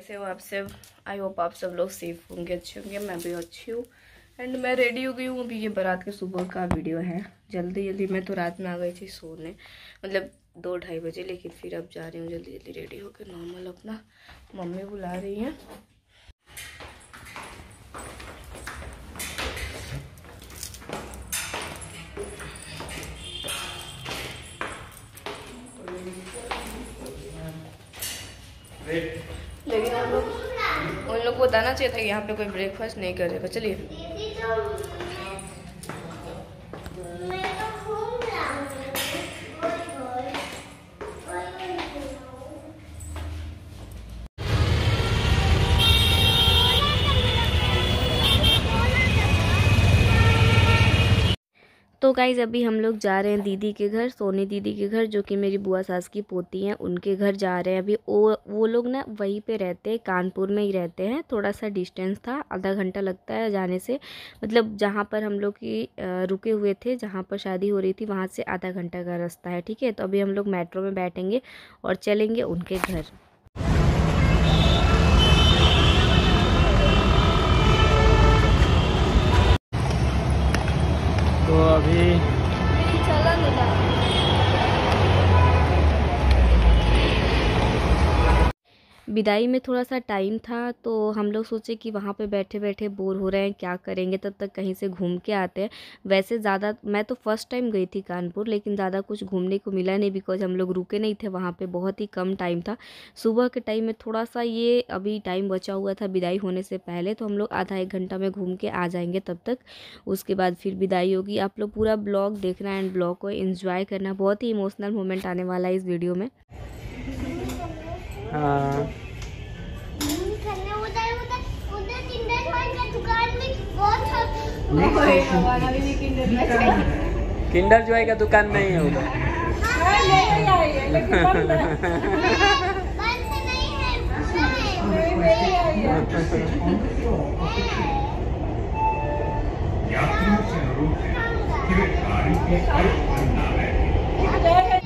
Safe I hope आप सब लोग सेफ़ होंगे, अच्छे होंगे, मैं भी अच्छी हूँ। एंड मैं रेडी हो गई हूँ, अभी ये बारात के सुबह का वीडियो है। जल्दी जल्दी, मैं तो रात में आ गई थी सोने मतलब दो ढाई बजे, लेकिन फिर अब जा रही हूँ, जल्दी जल्दी रेडी होकर नॉर्मल अपना मम्मी बुला रही हैं। लेकिन हम लोग उन लोग को बताना चाहिए था कि यहाँ पे कोई ब्रेकफास्ट नहीं करेगा चलिए। तो गाइज़ अभी हम लोग जा रहे हैं दीदी के घर, सोनी दीदी के घर, जो कि मेरी बुआ सास की पोती हैं, उनके घर जा रहे हैं अभी। वो वो लोग ना वहीं पे रहते हैं, कानपुर में ही रहते हैं। थोड़ा सा डिस्टेंस था, आधा घंटा लगता है जाने से। मतलब जहाँ पर हम लोग की रुके हुए थे, जहाँ पर शादी हो रही थी, वहाँ से आधा घंटा का रास्ता है, ठीक है? तो अभी हम लोग मेट्रो में बैठेंगे और चलेंगे उनके घर। तो अभी विदाई में थोड़ा सा टाइम था तो हम लोग सोचे कि वहाँ पे बैठे बैठे बोर हो रहे हैं, क्या करेंगे, तब तक कहीं से घूम के आते हैं। वैसे ज़्यादा, मैं तो फ़र्स्ट टाइम गई थी कानपुर, लेकिन ज़्यादा कुछ घूमने को मिला नहीं बिकॉज़ हम लोग रुके नहीं थे वहाँ पे, बहुत ही कम टाइम था। सुबह के टाइम में थोड़ा सा ये अभी टाइम बचा हुआ था विदाई होने से पहले तो हम लोग आधा एक घंटा में घूम के आ जाएँगे तब तक। उसके बाद फिर विदाई होगी। आप लोग पूरा ब्लॉग देखना एंड ब्लॉग को इन्जॉय करना, बहुत ही इमोशनल मोमेंट आने वाला है इस वीडियो में। हाँ। किंडर जॉय का। दुकान नहीं है उधर यात्रियों से अनुरोध है कि वे गाड़ी के पर ना रहें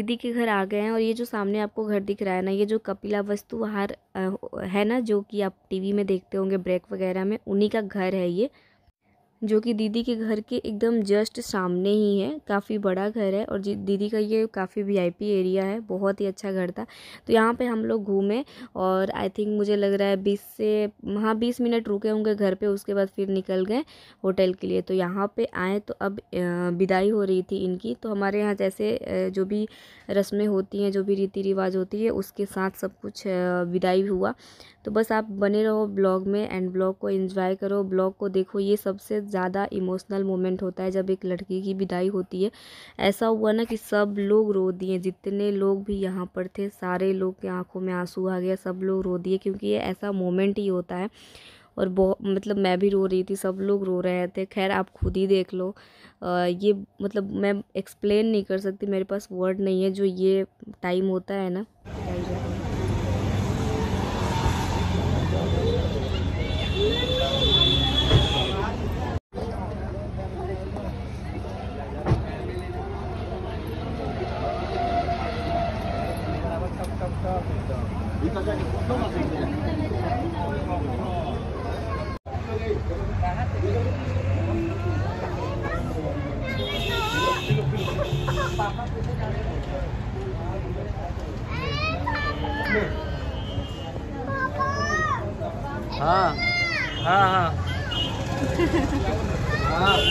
दीदी के घर आ गए हैं और ये जो सामने आपको घर दिख रहा है ना, ये जो कपिला वस्तु हार है ना, जो कि आप टीवी में देखते होंगे ब्रेक वगैरह में, उन्हीं का घर है ये। जो कि दीदी के घर के एकदम जस्ट सामने ही है। काफ़ी बड़ा घर है और दीदी का ये काफ़ी वीआईपी एरिया है। बहुत ही अच्छा घर था। तो यहाँ पे हम लोग घूमे और आई थिंक मुझे लग रहा है बीस से हाँ बीस मिनट रुके होंगे घर पे, उसके बाद फिर निकल गए होटल के लिए। तो यहाँ पे आए तो अब विदाई हो रही थी इनकी। तो हमारे यहाँ जैसे जो भी रस्में होती हैं, जो भी रीति रिवाज होती है, उसके साथ सब कुछ विदाई हुआ। तो बस आप बने रहो ब्लॉग में एंड ब्लॉग को इन्जॉय करो। ब्लॉग को देखो। ये सबसे ज़्यादा इमोशनल मोमेंट होता है जब एक लड़की की विदाई होती है। ऐसा हुआ ना कि सब लोग रो दिए जितने लोग भी यहाँ पर थे सारे लोग के आँखों में आँसू आ गया सब लोग रो दिए क्योंकि ये ऐसा मोमेंट ही होता है। और बहुत मतलब मैं भी रो रही थी सब लोग रो रहे थे। खैर आप खुद ही देख लो। अ, ये मतलब मैं एक्सप्लेन नहीं कर सकती मेरे पास वर्ड नहीं है जो ये टाइम होता है ना। हाँ हाँ हाँ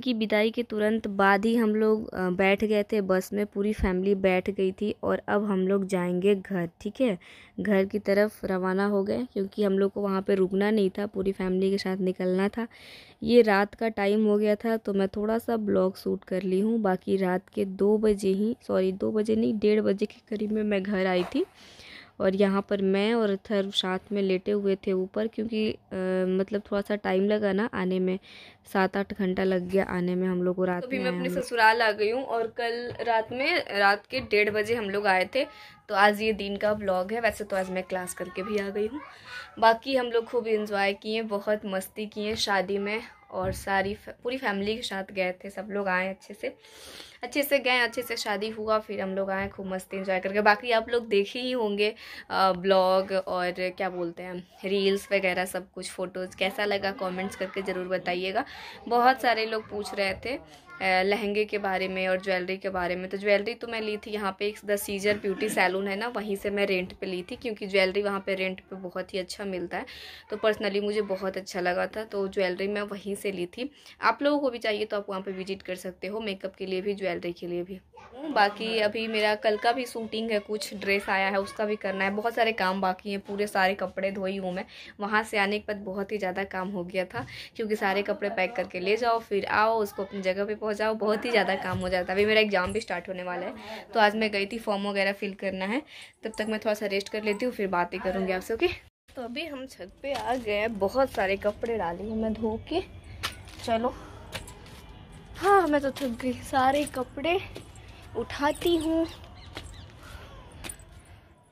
की विदाई के तुरंत बाद ही हम लोग बैठ गए थे बस में, पूरी फैमिली बैठ गई थी और अब हम लोग जाएँगे घर, ठीक है? घर की तरफ़ रवाना हो गए क्योंकि हम लोग को वहाँ पे रुकना नहीं था, पूरी फैमिली के साथ निकलना था। ये रात का टाइम हो गया था तो मैं थोड़ा सा ब्लॉग शूट कर ली हूँ। बाकी रात के दो बजे ही, सॉरी, दो बजे नहीं, डेढ़ बजे के करीब में मैं घर आई थी। और यहाँ पर मैं और अथर्व साथ में लेटे हुए थे ऊपर क्योंकि अ, मतलब थोड़ा सा टाइम लगा ना आने में। सात आठ घंटा लग गया आने में हम लोग को रात अभी में अपने ससुराल आ गई हूँ और कल रात में रात के डेढ़ बजे हम लोग आए थे। तो आज ये दिन का ब्लॉग है वैसे तो आज मैं क्लास करके भी आ गई हूँ। बाकी हम लोग खूब इंजॉय किए बहुत मस्ती किए शादी में और सारी पूरी फैमिली के साथ गए थे सब लोग आए अच्छे से। अच्छे से गए, अच्छे से शादी हुआ, फिर हम लोग आए, खूब मस्ती इंजॉय करके। बाकी आप लोग देखे ही होंगे ब्लॉग और क्या बोलते हैं रील्स वगैरह सब कुछ फ़ोटोज़ कैसा लगा कमेंट्स करके ज़रूर बताइएगा। बहुत सारे लोग पूछ रहे थे। लहंगे के बारे में और ज्वेलरी के बारे में। तो ज्वेलरी तो मैं ली थी, यहाँ पे एक द सीजर ब्यूटी सैलून है ना, वहीं से मैं रेंट पे ली थी, क्योंकि ज्वेलरी वहाँ पे रेंट पे बहुत ही अच्छा मिलता है। तो पर्सनली मुझे बहुत अच्छा लगा था तो ज्वेलरी मैं वहीं से ली थी। आप लोगों को भी चाहिए तो आप वहाँ पर विज़िट कर सकते हो मेकअप के लिए भी, ज्वेलरी के लिए भी। बाकी अभी मेरा कल का भी शूटिंग है, कुछ ड्रेस आया है, उसका भी करना है। बहुत सारे काम बाकी हैं, पूरे सारे कपड़े धोई हूँ मैं। वहाँ से आने के बाद बहुत ही ज़्यादा काम हो गया था, क्योंकि सारे कपड़े पैक करके ले जाओ, फिर आओ, उसको अपनी जगह पहुँचाओ बहुत ही ज़्यादा काम हो जाता है। अभी मेरा एग्ज़ाम भी स्टार्ट होने वाला है तो आज मैं गई थी फॉर्म वगैरह फिल करना है। तब तक मैं थोड़ा सा रेस्ट कर लेती हूँ, फिर बात ही करूँगी आपसे ओके तो अभी हम छत पे आ गए हैं, बहुत सारे कपड़े डाले हैं मैं धो के। चलो। हाँ मैं तो थक गई। सारे कपड़े उठाती हूँ।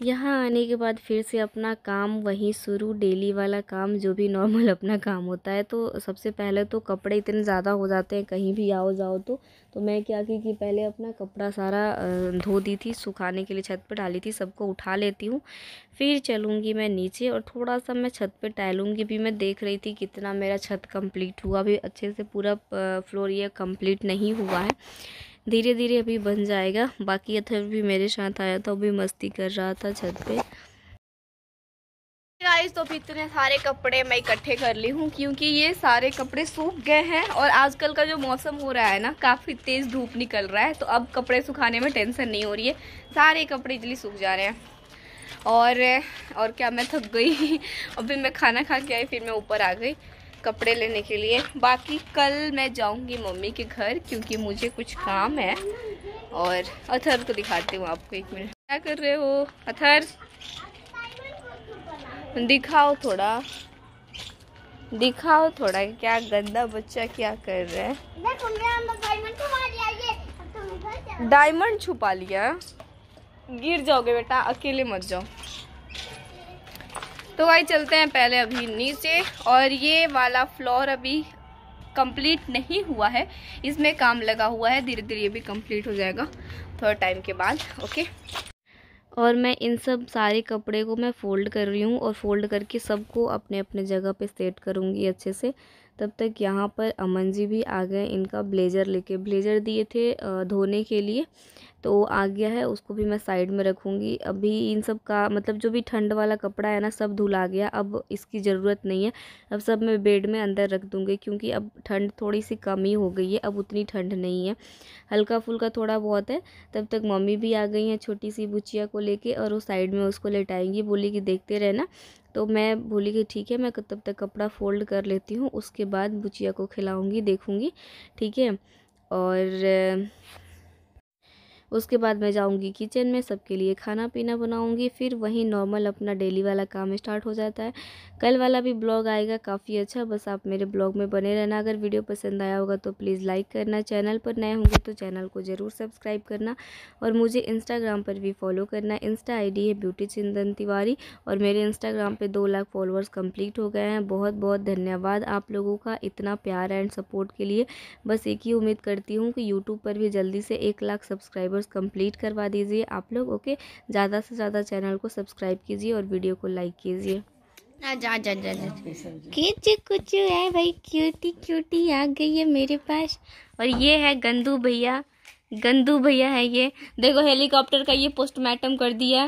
यहाँ आने के बाद फिर से अपना काम वही शुरू, डेली वाला काम जो भी नॉर्मल अपना काम होता है तो सबसे पहले तो कपड़े इतने ज़्यादा हो जाते हैं, कहीं भी आओ, जाओ तो। तो मैं क्या की कि पहले अपना कपड़ा सारा धो दी थी, सुखाने के लिए छत पर डाली थी, सबको उठा लेती हूँ। फिर चलूँगी मैं नीचे और थोड़ा सा मैं छत पे टहलूँगी भी मैं देख रही थी कितना मेरा छत कंप्लीट हुआ, अभी अच्छे से पूरा फ्लोर ये कंप्लीट नहीं हुआ है। धीरे धीरे अभी बन जाएगा। बाकी अथर्व भी मेरे साथ आया था, वो भी मस्ती कर रहा था छत पे। गाइस तो अभी इतने सारे कपड़े मैं इकट्ठे कर ली हूँ, क्योंकि ये सारे कपड़े सूख गए हैं और आजकल का जो मौसम हो रहा है ना, काफ़ी तेज़ धूप निकल रहा है तो अब कपड़े सुखाने में टेंशन नहीं हो रही है। सारे कपड़े इजली सूख जा रहे हैं। और और क्या, मैं थक गई। अभी मैं खाना खा के आई, फिर मैं ऊपर आ गई। कपड़े लेने के लिए। बाकी कल मैं जाऊँगी मम्मी के घर, क्योंकि मुझे कुछ काम है। और अथर को दिखाती हूँ आपको एक मिनट। क्या कर रहे हो, अथर? दिखाओ थोड़ा। दिखाओ थोड़ा क्या गंदा बच्चा क्या कर रहा है। डायमंड छुपा लिया। गिर जाओगे बेटा, अकेले मत जाओ। तो भाई चलते हैं पहले अभी नीचे। और ये वाला फ्लोर अभी कंप्लीट नहीं हुआ है। इसमें काम लगा हुआ है। धीरे धीरे ये भी कंप्लीट हो जाएगा थोड़ा टाइम के बाद ओके और मैं इन सब सारे कपड़े को मैं फ़ोल्ड कर रही हूँ और फ़ोल्ड करके सबको अपने अपने जगह पे सेट करूँगी अच्छे से। तब तक यहाँ पर अमन जी भी आ गए इनका ब्लेज़र लेके। ब्लेज़र दिए थे धोने के लिए। तो आ गया है, उसको भी मैं साइड में रखूँगी। अभी इन सब का मतलब जो भी ठंड वाला कपड़ा है ना, सब धुला गया। अब इसकी ज़रूरत नहीं है। अब सब मैं बेड में अंदर रख दूँगी क्योंकि अब ठंड थोड़ी सी कम ही हो गई है। अब उतनी ठंड नहीं है। हल्का फुल्का थोड़ा बहुत है। तब तक मम्मी भी आ गई हैं छोटी सी बुचिया को लेके और वो साइड में उसको लेटाएँगी। बोली कि देखते रहना। तो मैं बोली कि ठीक है, मैं तब तक कपड़ा फोल्ड कर लेती हूँ। उसके बाद बुचिया को खिलाऊँगी, देखूँगी। ठीक है? और उसके बाद मैं जाऊँगी किचन में, सबके लिए खाना पीना बनाऊँगी, फिर वहीं नॉर्मल अपना डेली वाला काम स्टार्ट हो जाता है। कल वाला भी ब्लॉग आएगा, काफ़ी अच्छा बस आप मेरे ब्लॉग में बने रहना। अगर वीडियो पसंद आया होगा तो प्लीज़ लाइक करना चैनल पर नए होंगे तो चैनल को ज़रूर सब्सक्राइब करना और मुझे इंस्टाग्राम पर भी फॉलो करना। इंस्टा आईडी है ब्यूटी चिंदन तिवारी और मेरे इंस्टाग्राम पे दो लाख फॉलोअर्स कंप्लीट हो गए हैं। बहुत बहुत धन्यवाद आप लोगों का इतना प्यार एंड सपोर्ट के लिए। बस एक ही उम्मीद करती हूँ कि यूट्यूब पर भी जल्दी से एक लाख सब्सक्राइबर्स कंप्लीट करवा दीजिए। आप लोग ओके ज़्यादा से ज़्यादा चैनल को सब्सक्राइब कीजिए और वीडियो को लाइक कीजिए। जा जा जा जा। कुछ कुछ है भाई क्यूटी क्यूटी आ गई है मेरे पास। और ये है गंदू भैया। गंदू भैया है ये। देखो हेलीकॉप्टर का ये पोस्टमार्टम कर दिया।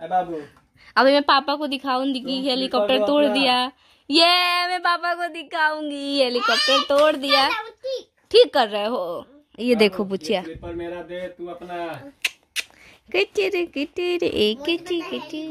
बाबू। अभी मैं पापा को दिखाऊँगी कि हेलीकॉप्टर तोड़ दिया। ये मैं पापा को दिखाऊँगी। हेलीकॉप्टर तोड़ दिया। ठीक कर रहे हो। ये देखो बुचिया। मेरा दे तू अपना। किटी रे किटी रे किटी किटी